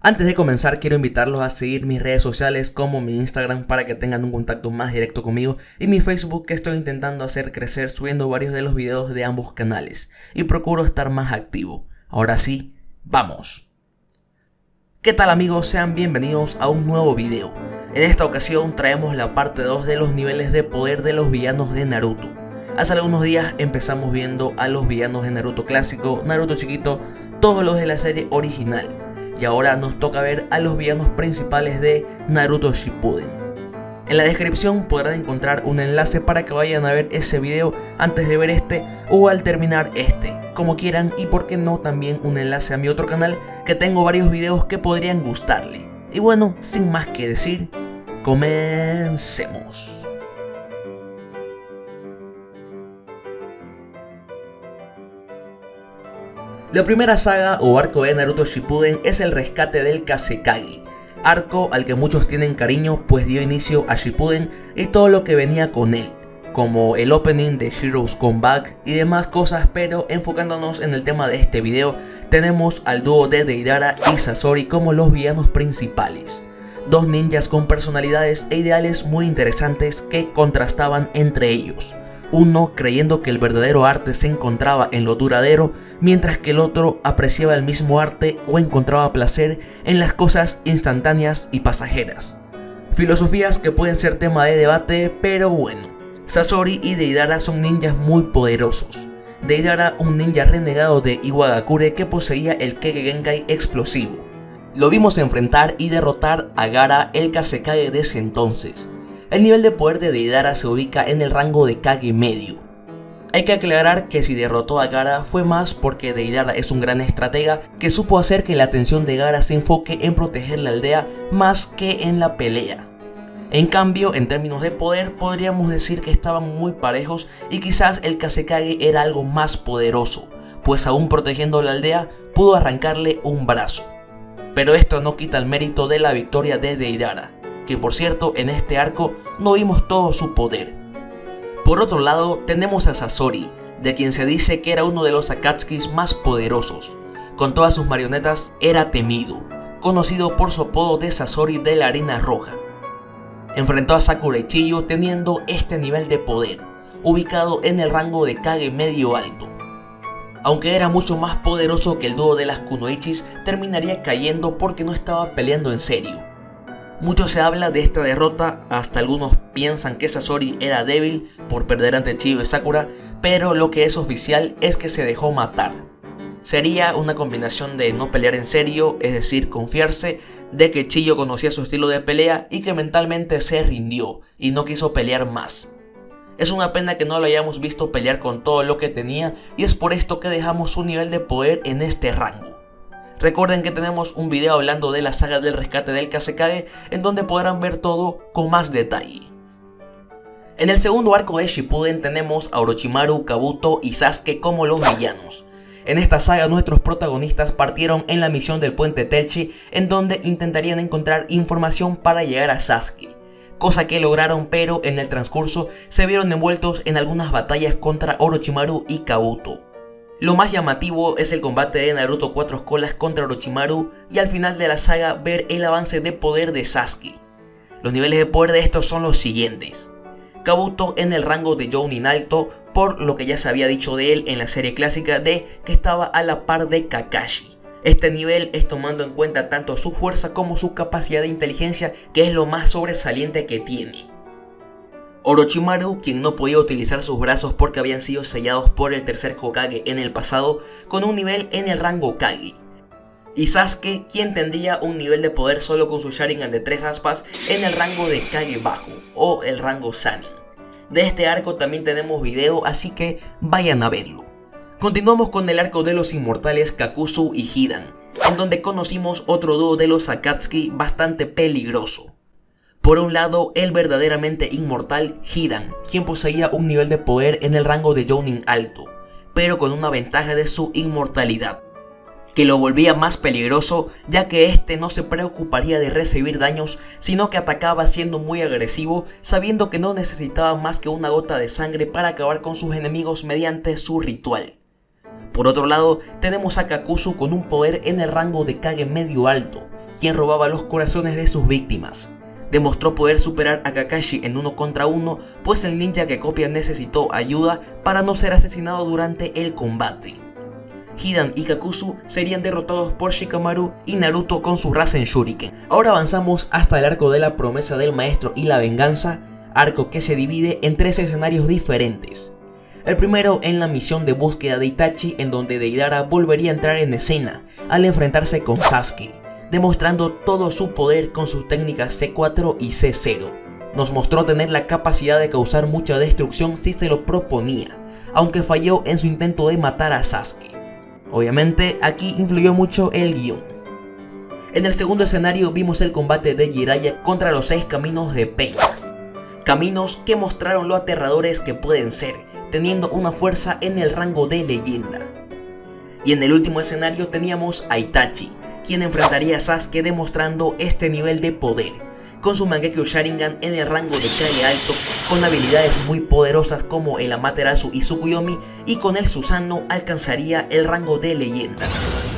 Antes de comenzar quiero invitarlos a seguir mis redes sociales como mi Instagram para que tengan un contacto más directo conmigo y mi Facebook que estoy intentando hacer crecer subiendo varios de los videos de ambos canales y procuro estar más activo. Ahora sí, vamos. ¿Qué tal amigos? Sean bienvenidos a un nuevo video. En esta ocasión traemos la parte 2 de los niveles de poder de los villanos de Naruto. Hace algunos días empezamos viendo a los villanos de Naruto clásico, Naruto chiquito, todos los de la serie original y ahora nos toca ver a los villanos principales de Naruto Shippuden. En la descripción podrán encontrar un enlace para que vayan a ver ese video antes de ver este o al terminar este, como quieran y por qué no también un enlace a mi otro canal que tengo varios videos que podrían gustarle. Y bueno, sin más que decir, comencemos. La primera saga o arco de Naruto Shippuden es el rescate del Kasekage, arco al que muchos tienen cariño pues dio inicio a Shippuden y todo lo que venía con él, como el opening de Heroes Come Back y demás cosas, pero enfocándonos en el tema de este video, tenemos al dúo de Deidara y Sasori como los villanos principales. Dos ninjas con personalidades e ideales muy interesantes que contrastaban entre ellos uno creyendo que el verdadero arte se encontraba en lo duradero, mientras que el otro apreciaba el mismo arte o encontraba placer en las cosas instantáneas y pasajeras. Filosofías que pueden ser tema de debate, pero bueno. Sasori y Deidara son ninjas muy poderosos. Deidara un ninja renegado de Iwagakure que poseía el Kege Genkai explosivo. Lo vimos enfrentar y derrotar a Gara el Kasekage de ese entonces, el nivel de poder de Deidara se ubica en el rango de Kage medio. Hay que aclarar que si derrotó a Gara fue más porque Deidara es un gran estratega que supo hacer que la atención de Gara se enfoque en proteger la aldea más que en la pelea. En cambio, en términos de poder, podríamos decir que estaban muy parejos y quizás el Kasekage era algo más poderoso, pues aún protegiendo la aldea, pudo arrancarle un brazo. Pero esto no quita el mérito de la victoria de Deidara que por cierto en este arco no vimos todo su poder. Por otro lado tenemos a Sasori, de quien se dice que era uno de los Akatskis más poderosos. Con todas sus marionetas era temido, conocido por su apodo de Sasori de la Arena Roja. Enfrentó a Sakura Ichiyo teniendo este nivel de poder, ubicado en el rango de Kage medio alto. Aunque era mucho más poderoso que el dúo de las Kunoichis, terminaría cayendo porque no estaba peleando en serio. Mucho se habla de esta derrota, hasta algunos piensan que Sasori era débil por perder ante Chiyo y Sakura, pero lo que es oficial es que se dejó matar. Sería una combinación de no pelear en serio, es decir, confiarse, de que Chiyo conocía su estilo de pelea y que mentalmente se rindió y no quiso pelear más. Es una pena que no lo hayamos visto pelear con todo lo que tenía y es por esto que dejamos su nivel de poder en este rango. Recuerden que tenemos un video hablando de la saga del rescate del Kasekage en donde podrán ver todo con más detalle. En el segundo arco de Shippuden tenemos a Orochimaru, Kabuto y Sasuke como los villanos. En esta saga nuestros protagonistas partieron en la misión del puente Telchi en donde intentarían encontrar información para llegar a Sasuke. Cosa que lograron pero en el transcurso se vieron envueltos en algunas batallas contra Orochimaru y Kabuto. Lo más llamativo es el combate de Naruto Cuatro Escolas contra Orochimaru y al final de la saga ver el avance de poder de Sasuke. Los niveles de poder de estos son los siguientes. Kabuto en el rango de Jounin alto por lo que ya se había dicho de él en la serie clásica de que estaba a la par de Kakashi. Este nivel es tomando en cuenta tanto su fuerza como su capacidad de inteligencia que es lo más sobresaliente que tiene. Orochimaru, quien no podía utilizar sus brazos porque habían sido sellados por el tercer Hokage en el pasado, con un nivel en el rango Kage. Y Sasuke, quien tendría un nivel de poder solo con su Sharingan de tres aspas en el rango de Kage bajo, o el rango Sanin. De este arco también tenemos video, así que vayan a verlo. Continuamos con el arco de los inmortales Kakuzu y Hidan, en donde conocimos otro dúo de los Akatsuki bastante peligroso. Por un lado, el verdaderamente inmortal Hidan, quien poseía un nivel de poder en el rango de Jounin alto, pero con una ventaja de su inmortalidad, que lo volvía más peligroso ya que este no se preocuparía de recibir daños, sino que atacaba siendo muy agresivo, sabiendo que no necesitaba más que una gota de sangre para acabar con sus enemigos mediante su ritual. Por otro lado, tenemos a Kakuzu con un poder en el rango de Kage medio alto, quien robaba los corazones de sus víctimas. Demostró poder superar a Kakashi en uno contra uno, pues el ninja que copia necesitó ayuda para no ser asesinado durante el combate. Hidan y Kakuzu serían derrotados por Shikamaru y Naruto con su Rasen Shuriken. Ahora avanzamos hasta el arco de la promesa del maestro y la venganza, arco que se divide en tres escenarios diferentes. El primero en la misión de búsqueda de Itachi en donde Deidara volvería a entrar en escena al enfrentarse con Sasuke, demostrando todo su poder con sus técnicas C4 y C0. Nos mostró tener la capacidad de causar mucha destrucción si se lo proponía, aunque falló en su intento de matar a Sasuke. Obviamente aquí influyó mucho el guion. En el segundo escenario vimos el combate de Jiraiya contra los seis caminos de Pain. Caminos que mostraron lo aterradores que pueden ser, teniendo una fuerza en el rango de leyenda. Y en el último escenario teníamos a Itachi, quien enfrentaría a Sasuke demostrando este nivel de poder, con su Mangekyo Sharingan en el rango de Kage alto, con habilidades muy poderosas como el Amaterasu y Tsukuyomi, y con el Susanoo alcanzaría el rango de leyenda.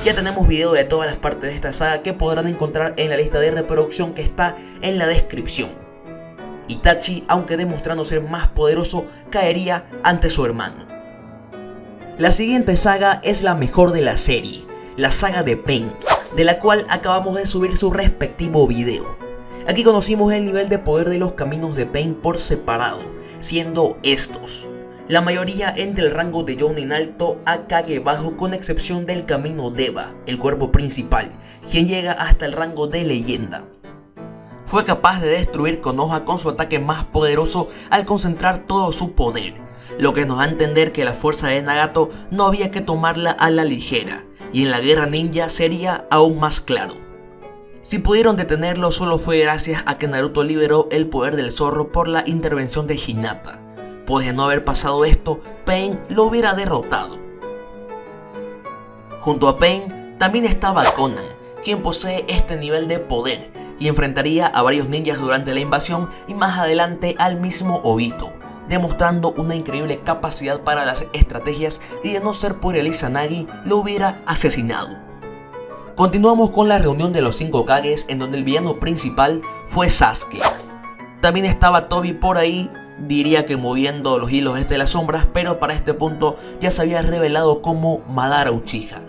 Ya tenemos video de todas las partes de esta saga que podrán encontrar en la lista de reproducción que está en la descripción. Itachi, aunque demostrando ser más poderoso, caería ante su hermano. La siguiente saga es la mejor de la serie, la saga de Pain, de la cual acabamos de subir su respectivo video. Aquí conocimos el nivel de poder de los caminos de Pain por separado, siendo estos. La mayoría entre el rango de Jonin alto a Kage bajo con excepción del camino Deva, el cuerpo principal, quien llega hasta el rango de leyenda. Fue capaz de destruir Konoha con su ataque más poderoso al concentrar todo su poder, lo que nos da a entender que la fuerza de Nagato no había que tomarla a la ligera, y en la guerra ninja sería aún más claro. Si pudieron detenerlo solo fue gracias a que Naruto liberó el poder del zorro por la intervención de Hinata, pues de no haber pasado esto, Pain lo hubiera derrotado. Junto a Pain también estaba Conan, quien posee este nivel de poder y enfrentaría a varios ninjas durante la invasión y más adelante al mismo Obito, demostrando una increíble capacidad para las estrategias y de no ser por el Izanagi lo hubiera asesinado. Continuamos con la reunión de los 5 Kages en donde el villano principal fue Sasuke. También estaba Tobi por ahí, diría que moviendo los hilos desde las sombras, pero para este punto ya se había revelado como Madara Uchiha.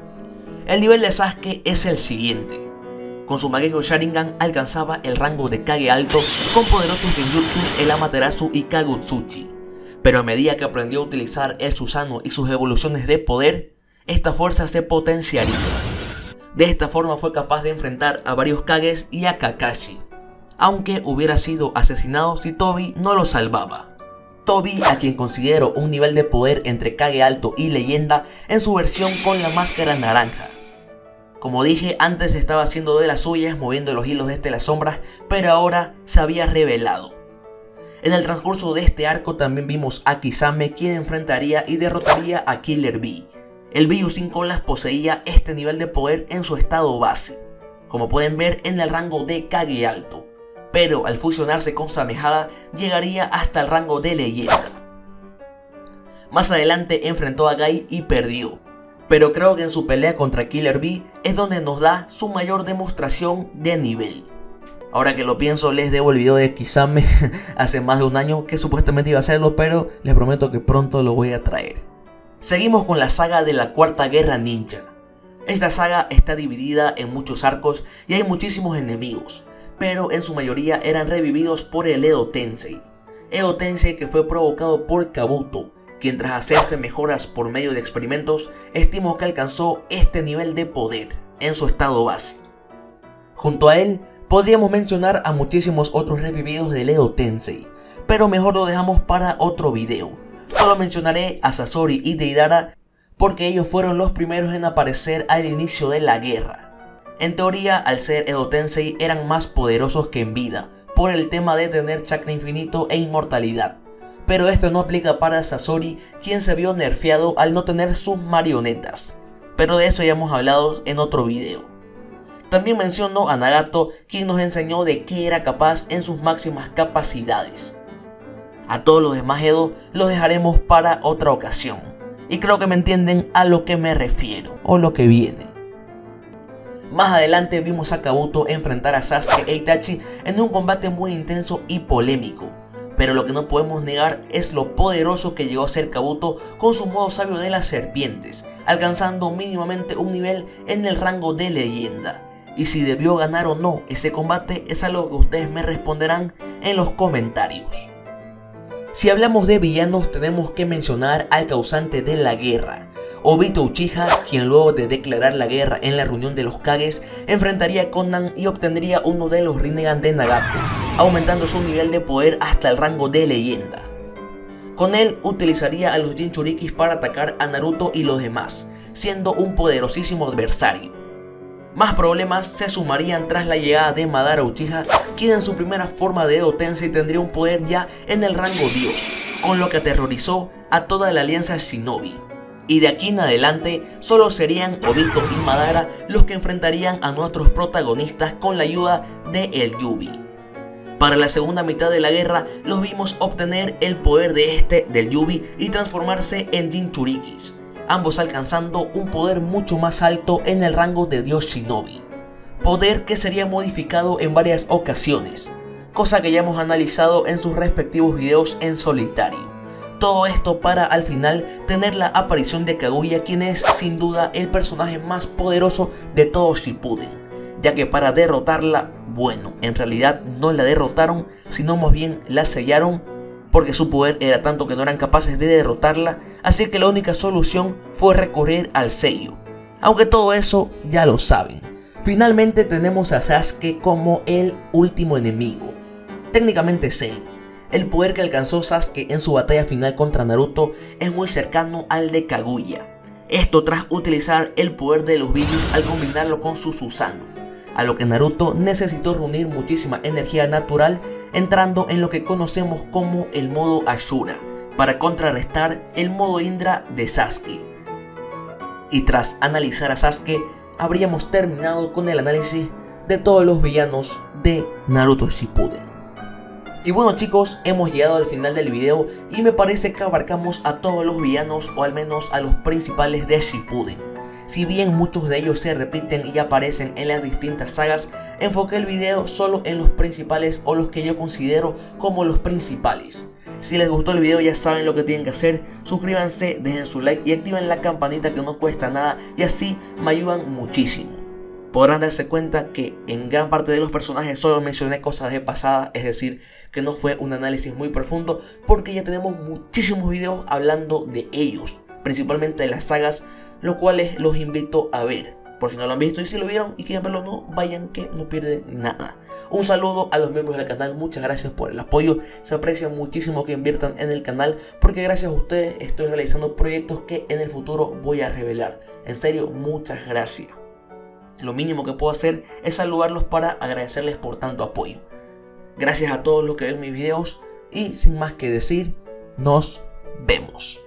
El nivel de Sasuke es el siguiente. Con su Mageko Sharingan alcanzaba el rango de Kage alto con poderosos genjutsus, el Amaterasu y Kagutsuchi. Pero a medida que aprendió a utilizar el Susanoo y sus evoluciones de poder, esta fuerza se potenciaría. De esta forma fue capaz de enfrentar a varios Kages y a Kakashi, aunque hubiera sido asesinado si Tobi no lo salvaba. Tobi, a quien considero un nivel de poder entre Kage alto y leyenda en su versión con la máscara naranja. Como dije, antes estaba haciendo de las suyas, moviendo los hilos desde las sombras, pero ahora se había revelado. En el transcurso de este arco también vimos a Kisame quien enfrentaría y derrotaría a Killer Bee. El Biju sin colas poseía este nivel de poder en su estado base, como pueden ver en el rango de Kage alto, pero al fusionarse con Samehada llegaría hasta el rango de leyenda. Más adelante enfrentó a Gai y perdió, pero creo que en su pelea contra Killer Bee es donde nos da su mayor demostración de nivel. Ahora que lo pienso, les debo el video de Kisame hace más de un año que supuestamente iba a hacerlo, pero les prometo que pronto lo voy a traer. Seguimos con la saga de la Cuarta Guerra Ninja. Esta saga está dividida en muchos arcos y hay muchísimos enemigos, pero en su mayoría eran revividos por el Edo Tensei. Edo Tensei que fue provocado por Kabuto, quien tras hacerse mejoras por medio de experimentos, estimó que alcanzó este nivel de poder en su estado base. Junto a él, podríamos mencionar a muchísimos otros revividos de Leo Tensei, pero mejor lo dejamos para otro video. Solo mencionaré a Sasori y Deidara porque ellos fueron los primeros en aparecer al inicio de la guerra. En teoría, al ser Edo Tensei eran más poderosos que en vida, por el tema de tener chakra infinito e inmortalidad pero esto no aplica para Sasori, quien se vio nerfeado al no tener sus marionetas. Pero de eso ya hemos hablado en otro video. También menciono a Nagato, quien nos enseñó de qué era capaz en sus máximas capacidades. A todos los demás Edo los dejaremos para otra ocasión. Y creo que me entienden a lo que me refiero, o lo que viene. Más adelante vimos a Kabuto enfrentar a Sasuke e Itachi en un combate muy intenso y polémico. Pero lo que no podemos negar es lo poderoso que llegó a ser Kabuto con su modo sabio de las serpientes, alcanzando mínimamente un nivel en el rango de leyenda. Y si debió ganar o no ese combate es algo que ustedes me responderán en los comentarios. Si hablamos de villanos tenemos que mencionar al causante de la guerra, Obito Uchiha, quien luego de declarar la guerra en la reunión de los Kages, enfrentaría a Conan y obtendría uno de los Rinnegan de Nagato, aumentando su nivel de poder hasta el rango de leyenda. Con él utilizaría a los Jinchurikis para atacar a Naruto y los demás, siendo un poderosísimo adversario. Más problemas se sumarían tras la llegada de Madara Uchiha, quien en su primera forma de Edo tendría un poder ya en el rango Dios, con lo que aterrorizó a toda la alianza Shinobi y de aquí en adelante solo serían Obito y Madara los que enfrentarían a nuestros protagonistas con la ayuda de el Yubi. Para la segunda mitad de la guerra los vimos obtener el poder de este del Yubi y transformarse en Jinchurikis, ambos alcanzando un poder mucho más alto en el rango de Dios Shinobi, poder que sería modificado en varias ocasiones, cosa que ya hemos analizado en sus respectivos videos en solitario. Todo esto para al final tener la aparición de Kaguya quien es sin duda el personaje más poderoso de todo Shippuden. Ya que para derrotarla, bueno, en realidad no la derrotaron, sino más bien la sellaron porque su poder era tanto que no eran capaces de derrotarla, así que la única solución fue recurrir al sello. Aunque todo eso ya lo saben. Finalmente tenemos a Sasuke como el último enemigo. Técnicamente es él, el poder que alcanzó Sasuke en su batalla final contra Naruto es muy cercano al de Kaguya. Esto tras utilizar el poder de los Bijus al combinarlo con su Susanoo, a lo que Naruto necesitó reunir muchísima energía natural entrando en lo que conocemos como el modo Ashura, para contrarrestar el modo Indra de Sasuke. Y tras analizar a Sasuke, habríamos terminado con el análisis de todos los villanos de Naruto Shippuden. Y bueno chicos, hemos llegado al final del video y me parece que abarcamos a todos los villanos o al menos a los principales de Shippuden. Si bien muchos de ellos se repiten y aparecen en las distintas sagas, enfoqué el video solo en los principales o los que yo considero como los principales. Si les gustó el video ya saben lo que tienen que hacer, suscríbanse, dejen su like y activen la campanita que no cuesta nada y así me ayudan muchísimo podrán darse cuenta que en gran parte de los personajes solo mencioné cosas de pasada, es decir, que no fue un análisis muy profundo, porque ya tenemos muchísimos videos hablando de ellos, principalmente de las sagas, los cuales los invito a ver. Por si no lo han visto y si lo vieron y quieren verlo no, vayan que no pierden nada. Un saludo a los miembros del canal, muchas gracias por el apoyo. Se aprecia muchísimo que inviertan en el canal porque gracias a ustedes estoy realizando proyectos que en el futuro voy a revelar. En serio, muchas gracias. Lo mínimo que puedo hacer es saludarlos para agradecerles por tanto apoyo. Gracias a todos los que ven mis videos y sin más que decir, nos vemos.